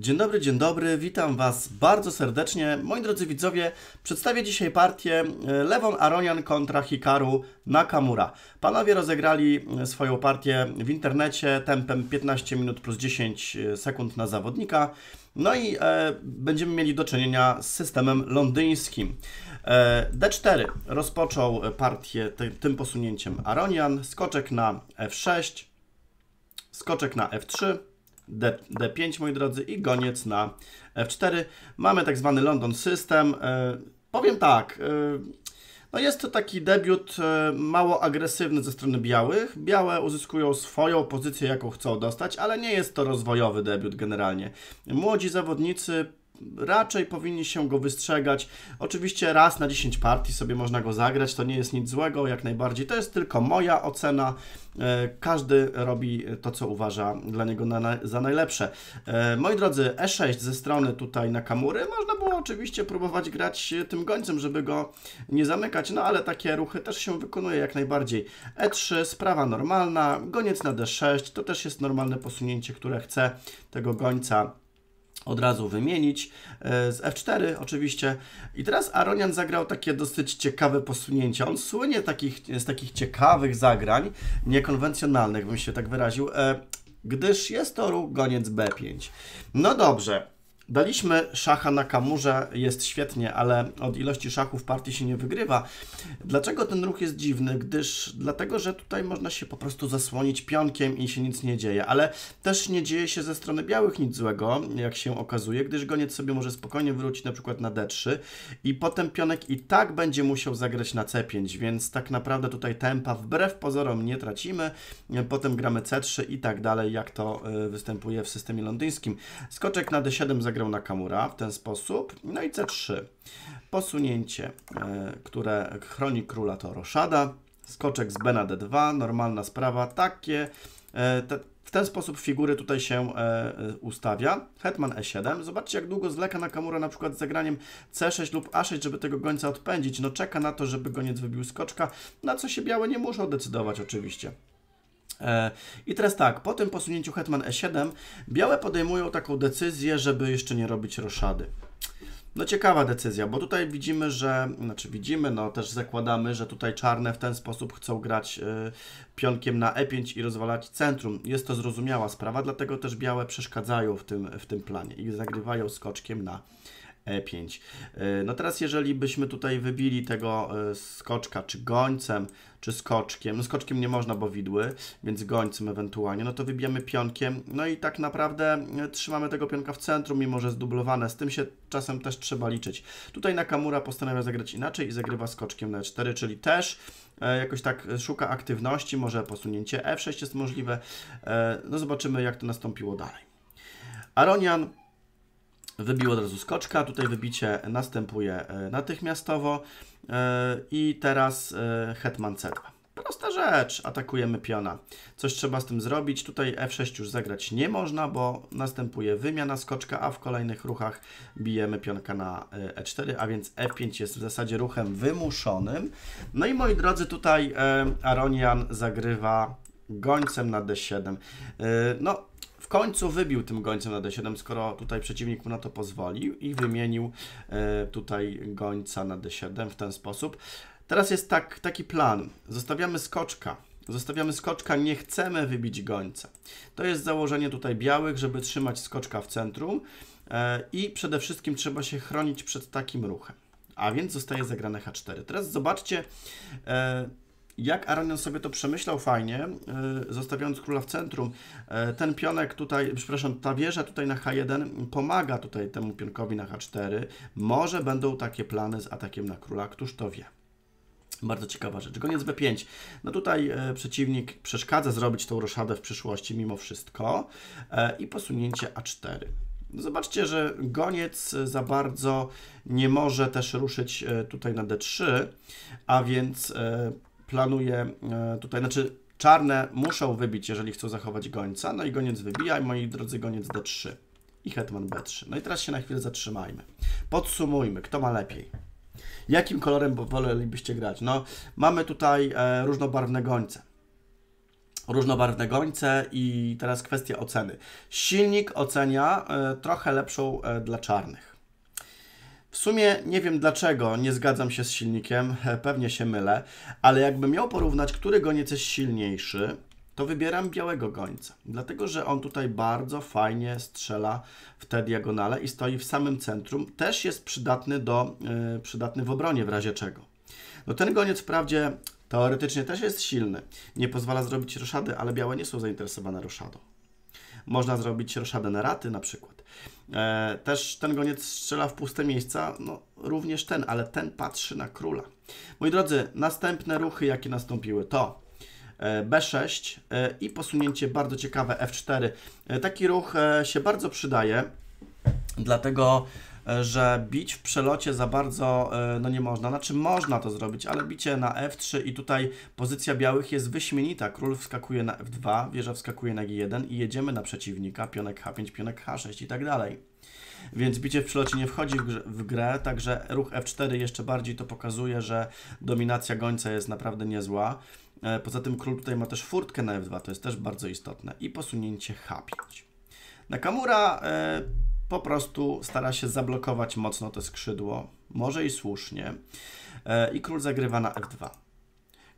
Dzień dobry, dzień dobry, witam Was bardzo serdecznie. Moi drodzy widzowie, przedstawię dzisiaj partię e, Lewon Aronian kontra Hikaru Nakamura. Panowie rozegrali e, swoją partię w internecie tempem 15 minut plus 10 e, sekund na zawodnika. No i e, będziemy mieli do czynienia z systemem londyńskim. E, D4 rozpoczął partię ty, tym posunięciem Aronian, skoczek na F6, skoczek na F3, D, D5, moi drodzy, i goniec na F4. Mamy tak zwany London System. E, powiem tak, e, no jest to taki debiut e, mało agresywny ze strony białych. Białe uzyskują swoją pozycję, jaką chcą dostać, ale nie jest to rozwojowy debiut generalnie. Młodzi zawodnicy raczej powinni się go wystrzegać. Oczywiście raz na 10 partii sobie można go zagrać, to nie jest nic złego, jak najbardziej. To jest tylko moja ocena. E, każdy robi to, co uważa dla niego na, za najlepsze. E, moi drodzy, E6 ze strony tutaj na kamury można było oczywiście próbować grać tym gońcem, żeby go nie zamykać, no ale takie ruchy też się wykonuje jak najbardziej. E3, sprawa normalna, goniec na D6, to też jest normalne posunięcie, które chce tego gońca od razu wymienić e, z F4 oczywiście. I teraz Aronian zagrał takie dosyć ciekawe posunięcia. On słynie takich, z takich ciekawych zagrań, niekonwencjonalnych, bym się tak wyraził, e, gdyż jest to ruch goniec B5. No dobrze, Daliśmy szacha na kamurze, jest świetnie, ale od ilości szachów partii się nie wygrywa. Dlaczego ten ruch jest dziwny? Gdyż dlatego, że tutaj można się po prostu zasłonić pionkiem i się nic nie dzieje, ale też nie dzieje się ze strony białych nic złego, jak się okazuje, gdyż goniec sobie może spokojnie wrócić na przykład na D3 i potem pionek i tak będzie musiał zagrać na C5, więc tak naprawdę tutaj tempa wbrew pozorom nie tracimy. Potem gramy C3 i tak dalej, jak to e, występuje w systemie londyńskim. Skoczek na D7 zagrał na Nakamura w ten sposób. No i C3. Posunięcie, e, które chroni króla to roszada. Skoczek z B na D2, normalna sprawa. Takie, e, te, w ten sposób figury tutaj się e, ustawia. Hetman E7. Zobaczcie, jak długo zleka Nakamura na przykład z zagraniem C6 lub A6, żeby tego gońca odpędzić. No czeka na to, żeby goniec wybił skoczka, na co się białe nie muszą decydować oczywiście. E, I teraz tak, po tym posunięciu hetman e7 białe podejmują taką decyzję, żeby jeszcze nie robić roszady. No ciekawa decyzja, bo tutaj widzimy, że, znaczy widzimy, no też zakładamy, że tutaj czarne w ten sposób chcą grać y, pionkiem na e5 i rozwalać centrum. Jest to zrozumiała sprawa, dlatego też białe przeszkadzają w tym, w tym planie i zagrywają skoczkiem na e5. E, no teraz jeżeli byśmy tutaj wybili tego e, skoczka, czy gońcem, czy skoczkiem, no skoczkiem nie można, bo widły, więc gońcem ewentualnie, no to wybijamy pionkiem, no i tak naprawdę e, trzymamy tego pionka w centrum, mimo że zdublowane, z tym się czasem też trzeba liczyć. Tutaj Nakamura postanawia zagrać inaczej i zagrywa skoczkiem na 4 czyli też jakoś tak szuka aktywności, może posunięcie F6 jest możliwe, no zobaczymy jak to nastąpiło dalej. Aronian Wybił od razu skoczka, tutaj wybicie następuje e, natychmiastowo e, i teraz e, hetman c2. Prosta rzecz, atakujemy piona. Coś trzeba z tym zrobić. Tutaj F6 już zagrać nie można, bo następuje wymiana skoczka, a w kolejnych ruchach bijemy pionka na E4, a więc F5 jest w zasadzie ruchem wymuszonym. No i moi drodzy, tutaj Aronian zagrywa gońcem na D7. No, końcu wybił tym gońcem na D7, skoro tutaj przeciwnik mu na to pozwolił i wymienił e, tutaj gońca na D7 w ten sposób. Teraz jest tak, taki plan. Zostawiamy skoczka. Zostawiamy skoczka, nie chcemy wybić gońca. To jest założenie tutaj białych, żeby trzymać skoczka w centrum e, i przede wszystkim trzeba się chronić przed takim ruchem. A więc zostaje zagrane H4. Teraz zobaczcie, e, jak Aronian sobie to przemyślał fajnie, yy, zostawiając króla w centrum, yy, ten pionek tutaj, przepraszam, ta wieża tutaj na H1 pomaga tutaj temu pionkowi na H4. Może będą takie plany z atakiem na króla, któż to wie. Bardzo ciekawa rzecz. Goniec B5. No tutaj e, przeciwnik przeszkadza zrobić tą roszadę w przyszłości mimo wszystko. E, I posunięcie A4. Zobaczcie, że goniec za bardzo nie może też ruszyć e, tutaj na D3, a więc e, planuję e, tutaj, znaczy czarne muszą wybić, jeżeli chcą zachować gońca, no i goniec wybija i moi drodzy goniec D3 i hetman B3. No i teraz się na chwilę zatrzymajmy. Podsumujmy, kto ma lepiej. Jakim kolorem wolelibyście grać? No, mamy tutaj e, różnobarwne gońce. różnobarwne gońce i teraz kwestia oceny. Silnik ocenia e, trochę lepszą e, dla czarnych. W sumie nie wiem dlaczego nie zgadzam się z silnikiem, pewnie się mylę, ale jakbym miał porównać, który goniec jest silniejszy, to wybieram białego gońca, dlatego że on tutaj bardzo fajnie strzela w te diagonale i stoi w samym centrum. Też jest przydatny, do, yy, przydatny w obronie w razie czego. No ten goniec wprawdzie teoretycznie też jest silny, nie pozwala zrobić roszady, ale białe nie są zainteresowane roszadą. Można zrobić roszadę na raty na przykład. E, też ten goniec strzela w puste miejsca, no również ten, ale ten patrzy na króla. Moi drodzy, następne ruchy, jakie nastąpiły, to E, B6 e, i posunięcie bardzo ciekawe F4. E, taki ruch się bardzo przydaje, dlatego że bić w przelocie za bardzo no nie można. Znaczy można to zrobić, ale bicie na F3 i tutaj pozycja białych jest wyśmienita. Król wskakuje na F2, wieża wskakuje na G1 i jedziemy na przeciwnika, pionek H5, pionek H6 i tak dalej. Więc bicie w przelocie nie wchodzi w grę, w grę, także ruch F4 jeszcze bardziej to pokazuje, że dominacja gońca jest naprawdę niezła. E, poza tym król tutaj ma też furtkę na F2, to jest też bardzo istotne. I posunięcie H5. Nakamura e, po prostu stara się zablokować mocno to skrzydło, może i słusznie. E, I król zagrywa na F2.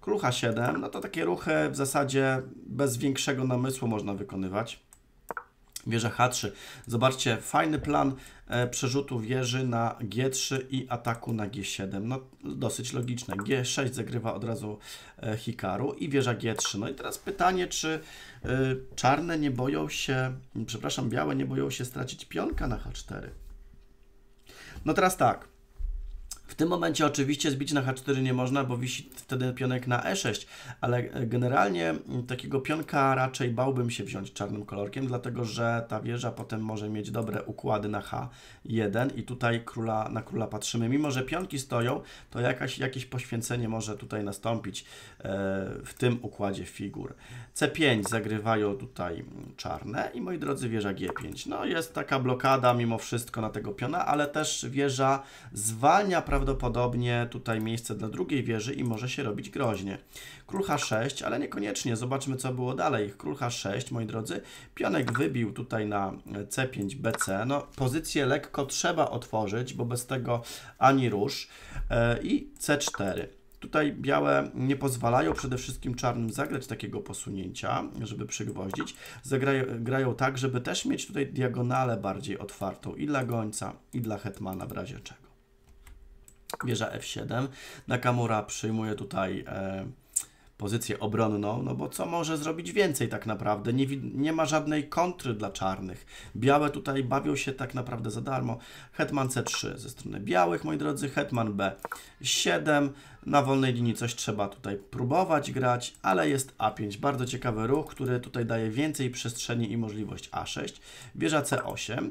Król H7, no to takie ruchy w zasadzie bez większego namysłu można wykonywać. Wieża H3. Zobaczcie, fajny plan e, przerzutu wieży na G3 i ataku na G7. No, dosyć logiczne. G6 zagrywa od razu e, Hikaru i wieża G3. No i teraz pytanie, czy e, czarne nie boją się, przepraszam, białe nie boją się stracić pionka na H4? No teraz tak. W tym momencie oczywiście zbić na H4 nie można, bo wisi wtedy pionek na E6, ale generalnie takiego pionka raczej bałbym się wziąć czarnym kolorkiem, dlatego że ta wieża potem może mieć dobre układy na H1 i tutaj króla, na króla patrzymy. Mimo, że pionki stoją, to jakaś, jakieś poświęcenie może tutaj nastąpić e, w tym układzie figur. C5 zagrywają tutaj czarne i moi drodzy wieża G5. No jest taka blokada mimo wszystko na tego piona, ale też wieża zwalnia prawdopodobnie prawdopodobnie tutaj miejsce dla drugiej wieży i może się robić groźnie. Król H6, ale niekoniecznie. Zobaczmy, co było dalej. Król H6, moi drodzy. Pionek wybił tutaj na C5, BC. No, pozycję lekko trzeba otworzyć, bo bez tego ani rusz. E, I C4. Tutaj białe nie pozwalają przede wszystkim czarnym zagrać takiego posunięcia, żeby przygwoździć. Zagrają, grają tak, żeby też mieć tutaj diagonalę bardziej otwartą i dla gońca, i dla hetmana w razie czego. Wieża F7. Nakamura przyjmuje tutaj e, pozycję obronną, no bo co może zrobić więcej tak naprawdę? Nie, nie ma żadnej kontry dla czarnych. Białe tutaj bawią się tak naprawdę za darmo. Hetman C3 ze strony białych, moi drodzy. Hetman B7. Na wolnej linii coś trzeba tutaj próbować grać, ale jest A5. Bardzo ciekawy ruch, który tutaj daje więcej przestrzeni i możliwość A6. Wieża C8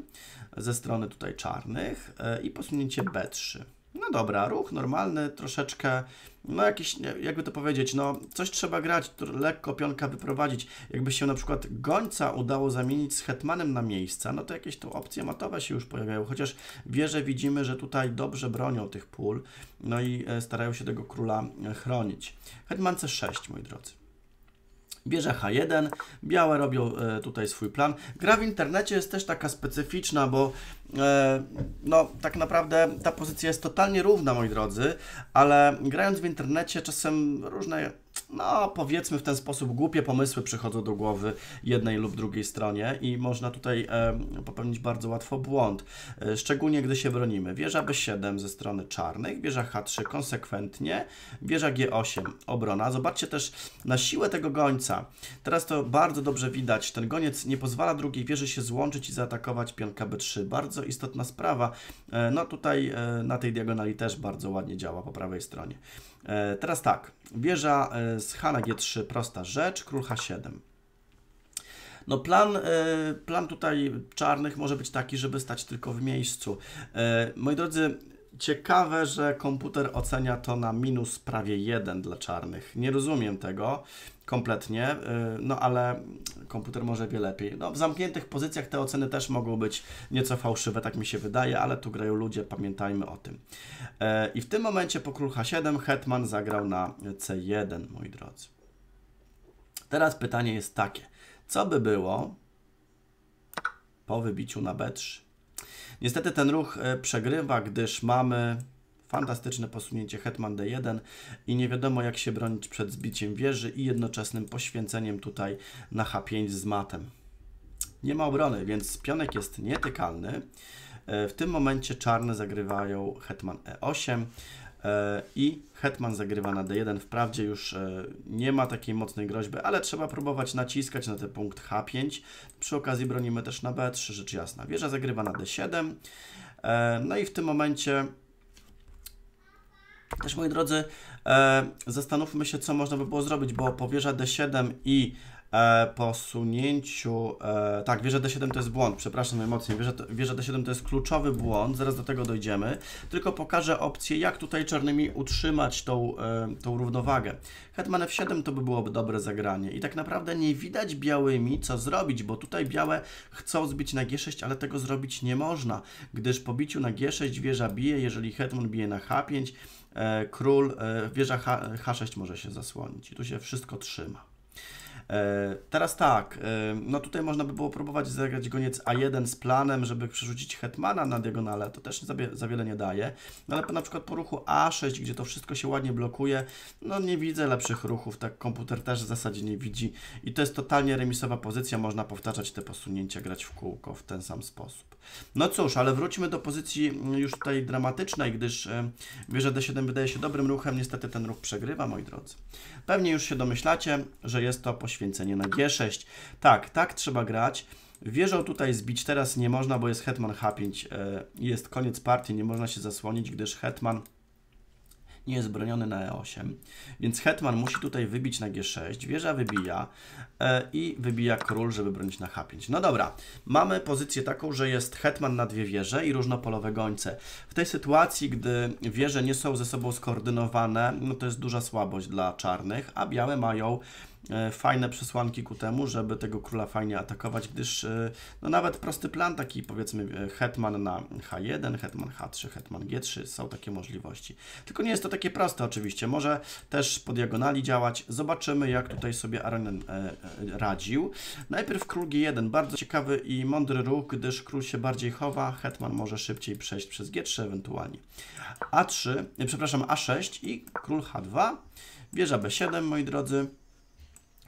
ze strony tutaj czarnych e, i posunięcie B3. No dobra, ruch normalny, troszeczkę, no jakiś, jakby to powiedzieć, no coś trzeba grać, lekko pionka wyprowadzić. Jakby się na przykład gońca udało zamienić z hetmanem na miejsca, no to jakieś tu opcje matowe się już pojawiają, chociaż wieże widzimy, że tutaj dobrze bronią tych pól, no i e, starają się tego króla e, chronić. Hetman C6, moi drodzy. Bierze H1, białe robią e, tutaj swój plan. Gra w internecie jest też taka specyficzna, bo e, no tak naprawdę ta pozycja jest totalnie równa, moi drodzy, ale grając w internecie czasem różne no powiedzmy w ten sposób, głupie pomysły przychodzą do głowy jednej lub drugiej stronie i można tutaj e, popełnić bardzo łatwo błąd, e, szczególnie gdy się bronimy. Wieża B7 ze strony czarnych, wieża H3 konsekwentnie, wieża G8 obrona. Zobaczcie też na siłę tego gońca. Teraz to bardzo dobrze widać. Ten goniec nie pozwala drugiej wieży się złączyć i zaatakować pionka B3. Bardzo istotna sprawa. E, no tutaj e, na tej diagonali też bardzo ładnie działa po prawej stronie. E, teraz tak, wieża e, z H na G3, prosta rzecz, król H7. No plan, e, plan tutaj czarnych może być taki, żeby stać tylko w miejscu. Moi drodzy, ciekawe, że komputer ocenia to na minus prawie 1 dla czarnych. Nie rozumiem tego kompletnie, y, no ale komputer może wie lepiej. No, w zamkniętych pozycjach te oceny też mogą być nieco fałszywe, tak mi się wydaje, ale tu grają ludzie, pamiętajmy o tym. E, I w tym momencie po król H7 Hetman zagrał na C1, moi drodzy. Teraz pytanie jest takie. Co by było po wybiciu na B3? Niestety ten ruch e, przegrywa, gdyż mamy fantastyczne posunięcie hetman d1 i nie wiadomo jak się bronić przed zbiciem wieży i jednoczesnym poświęceniem tutaj na h5 z matem. Nie ma obrony, więc pionek jest nietykalny. E, w tym momencie czarne zagrywają hetman e8 e, i hetman zagrywa na d1. Wprawdzie już e, nie ma takiej mocnej groźby, ale trzeba próbować naciskać na ten punkt h5. Przy okazji bronimy też na b3, rzecz jasna. Wieża zagrywa na d7. No i w tym momencie też moi drodzy, zastanówmy się, co można by było zrobić, bo po wieża d7 i e, posunięciu, e, tak, wieża D7 to jest błąd, przepraszam najmocniej, wieża, wieża D7 to jest kluczowy błąd, zaraz do tego dojdziemy, tylko pokażę opcję, jak tutaj czarnymi utrzymać tą, e, tą równowagę. Hetman F7 to by byłoby dobre zagranie i tak naprawdę nie widać białymi, co zrobić, bo tutaj białe chcą zbić na G6, ale tego zrobić nie można, gdyż po biciu na G6 wieża bije, jeżeli hetman bije na H5, e, król, e, wieża H, H6 może się zasłonić i tu się wszystko trzyma. E, teraz tak, e, no tutaj można by było próbować zagrać goniec A1 z planem, żeby przerzucić hetmana na diagonale, to też za, za wiele nie daje, no ale na przykład po ruchu A6, gdzie to wszystko się ładnie blokuje, no nie widzę lepszych ruchów, tak komputer też w zasadzie nie widzi i to jest totalnie remisowa pozycja, można powtarzać te posunięcia, grać w kółko w ten sam sposób. No cóż, ale wróćmy do pozycji mm, już tutaj dramatycznej, gdyż e, wieża D7 wydaje się dobrym ruchem, niestety ten ruch przegrywa, moi drodzy. Pewnie już się domyślacie, że jest to poświęcenie na G6. Tak, tak trzeba grać. Wieżą tutaj zbić teraz nie można, bo jest hetman H5. E, jest koniec partii, nie można się zasłonić, gdyż hetman nie jest broniony na E8, więc hetman musi tutaj wybić na G6, wieża wybija e, i wybija król, żeby bronić na H5. No dobra, mamy pozycję taką, że jest hetman na dwie wieże i różnopolowe gońce. W tej sytuacji, gdy wieże nie są ze sobą skoordynowane, no to jest duża słabość dla czarnych, a białe mają fajne przesłanki ku temu, żeby tego króla fajnie atakować, gdyż e, no nawet prosty plan, taki powiedzmy e, hetman na H1, hetman H3, hetman G3, są takie możliwości. Tylko nie jest to takie proste oczywiście, może też po diagonali działać. Zobaczymy jak tutaj sobie Aronen radził. Najpierw król G1, bardzo ciekawy i mądry ruch, gdyż król się bardziej chowa, hetman może szybciej przejść przez G3 ewentualnie. A3, przepraszam, A6 i król H2, wieża B7 moi drodzy.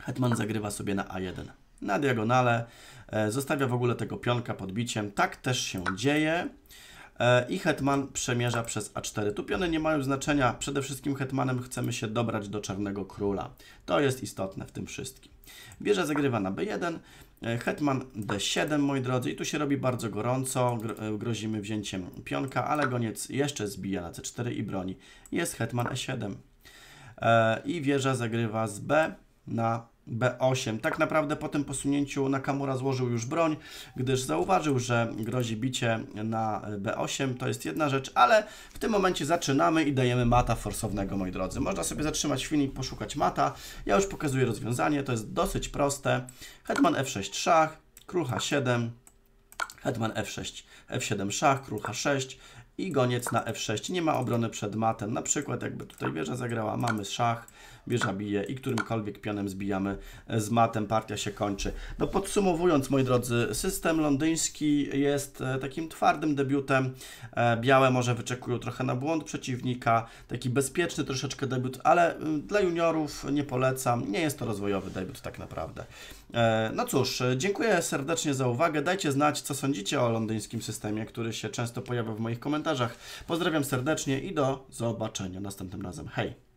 Hetman zagrywa sobie na A1. Na diagonale e, zostawia w ogóle tego pionka podbiciem. Tak też się dzieje. E, I hetman przemierza przez A4. Tu piony nie mają znaczenia. Przede wszystkim hetmanem chcemy się dobrać do czarnego króla. To jest istotne w tym wszystkim. Wieża zagrywa na B1. E, hetman D7, moi drodzy, i tu się robi bardzo gorąco, grozimy wzięciem pionka, ale goniec jeszcze zbija na C4 i broni. Jest hetman E7. I wieża zagrywa z B na B8. Tak naprawdę po tym posunięciu Nakamura złożył już broń, gdyż zauważył, że grozi bicie na B8. To jest jedna rzecz, ale w tym momencie zaczynamy i dajemy mata forsownego, moi drodzy. Można sobie zatrzymać filmik, poszukać mata. Ja już pokazuję rozwiązanie, to jest dosyć proste. Hetman F6 szach, król H7, hetman F6, F7 szach, król H6 i goniec na F6. Nie ma obrony przed matem. Na przykład jakby tutaj wieża zagrała, mamy szach, wieża bije i którymkolwiek pionem zbijamy z matem, partia się kończy. No podsumowując, moi drodzy, system londyński jest e, takim twardym debiutem. E, białe może wyczekują trochę na błąd przeciwnika, taki bezpieczny troszeczkę debiut, ale dla juniorów nie polecam. Nie jest to rozwojowy debiut tak naprawdę. E, no cóż, dziękuję serdecznie za uwagę. Dajcie znać, co sądzicie o londyńskim systemie, który się często pojawia w moich komentarzach. Pozdrawiam serdecznie i do zobaczenia następnym razem. Hej!